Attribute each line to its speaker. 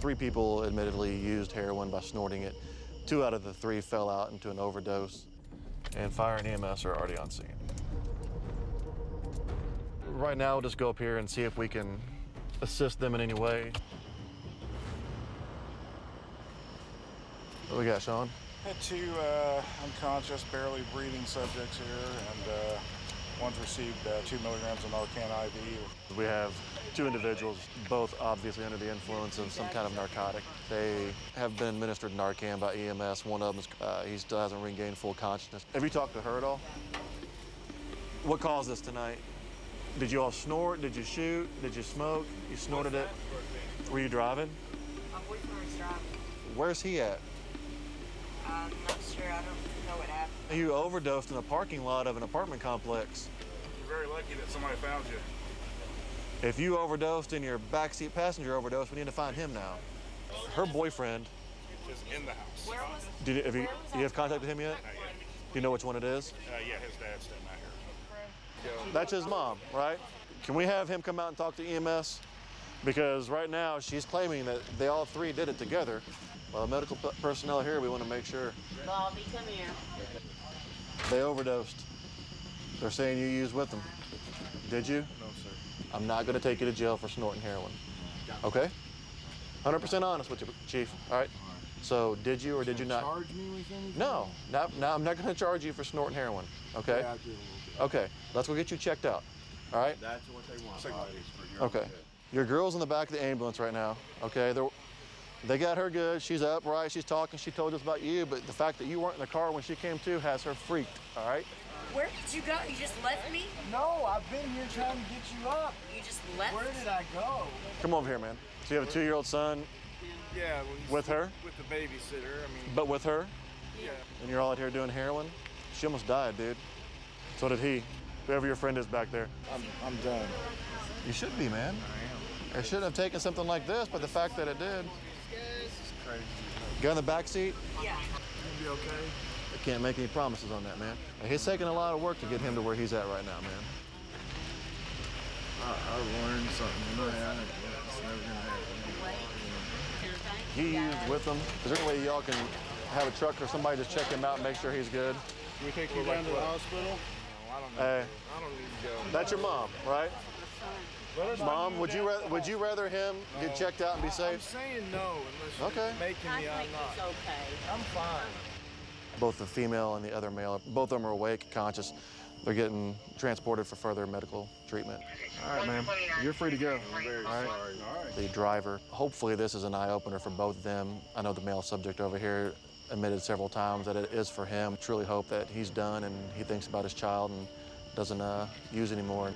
Speaker 1: Three people admittedly used heroin by snorting it. Two out of the three fell out into an overdose. And fire and EMS are already on scene. Right now, we'll just go up here and see if we can assist them in any way. What we got, Sean?
Speaker 2: Had two uh, unconscious, barely breathing subjects here, and uh, one's received uh, two milligrams of Narcan IV.
Speaker 1: We have two individuals, both obviously under the influence of some kind of narcotic. They have been administered Narcan by EMS. One of them, is, uh, he still hasn't regained full consciousness. Have you talked to her at all? What caused this tonight? Did you all snort? Did you shoot? Did you smoke? You snorted it? Were you driving?
Speaker 3: My boyfriend was driving.
Speaker 1: Where's he at?
Speaker 3: I'm not sure. I don't know what happened.
Speaker 1: You overdosed in a parking lot of an apartment complex.
Speaker 2: You're very lucky that somebody found you.
Speaker 1: If you overdosed and your backseat passenger overdosed, we need to find him now. Her boyfriend,
Speaker 2: Is in the house.
Speaker 3: Where was
Speaker 1: did you, have you, you have contacted him yet?
Speaker 2: Not yet.
Speaker 1: Do you know which one it is?
Speaker 2: Uh, yeah, his dad's still not here.
Speaker 1: That's his mom, right? Can we have him come out and talk to EMS? Because right now she's claiming that they all three did it together. Well, the medical p- personnel here, we want to make sure
Speaker 3: Bobby, come here.
Speaker 1: they overdosed. They're saying you used with them. Did you?
Speaker 2: No, sir.
Speaker 1: I'm not going to take you to jail for snorting heroin. Okay? 100% honest with you, Chief. All right? So, did you or did you not?
Speaker 4: Charge me with anything?
Speaker 1: No, not, no, I'm not going to charge you for snorting heroin. Okay?
Speaker 4: Yeah, I did a little bit.
Speaker 1: Okay, let's go get you checked out. All right?
Speaker 4: That's what they want.
Speaker 2: Signal.
Speaker 4: All right, it's for your
Speaker 1: Okay.
Speaker 4: Good.
Speaker 1: Your girl's in the back of the ambulance right now. Okay, They're, they got her good. She's upright. She's talking. She told us about you, but the fact that you weren't in the car when she came to has her freaked. All right.
Speaker 3: Where did you go? You just left me?
Speaker 4: No, I've been here trying to get you up.
Speaker 3: You just left?
Speaker 4: Where did I go?
Speaker 1: Come over here, man. So you have a two-year-old son,
Speaker 2: Yeah, well,
Speaker 1: With her?
Speaker 2: With the babysitter. I mean,
Speaker 1: but with her,
Speaker 2: yeah.
Speaker 1: and you're all out here doing heroin. She almost died, dude. So did he. Whoever your friend is back there.
Speaker 2: I'm, I'm done.
Speaker 1: You should be, man. It shouldn't have taken something like this, but the fact that it did.
Speaker 2: Crazy.
Speaker 1: Guy in the back seat,
Speaker 3: Yeah.
Speaker 2: You be okay?
Speaker 1: I can't make any promises on that, man. It's taking a lot of work to get him to where he's at right now, man.
Speaker 2: I, I learned something. You know, I, it's never gonna happen.
Speaker 1: He used with them. Is there any way y'all can have a truck or somebody just check him out and make sure he's good?
Speaker 2: Can we take you down to the hospital? No, I don't know.
Speaker 1: Hey,
Speaker 2: I don't need to go.
Speaker 1: that's your mom, right? Mom, would you rather would you rather him get checked out and be
Speaker 2: I'm
Speaker 1: safe?
Speaker 2: saying no unless
Speaker 1: Okay.
Speaker 2: you're making
Speaker 3: I
Speaker 2: me. I'm
Speaker 3: think it's
Speaker 2: not.
Speaker 3: okay.
Speaker 2: I'm fine.
Speaker 1: Both the female and the other male, both of them are awake, conscious. They're getting transported for further medical treatment. All right, ma'am. You're free to go.
Speaker 2: I'm very
Speaker 1: All right.
Speaker 2: sorry. All right.
Speaker 1: The driver. Hopefully, this is an eye opener for both of them. I know the male subject over here admitted several times that it is for him. Truly hope that he's done and he thinks about his child and doesn't uh, use anymore.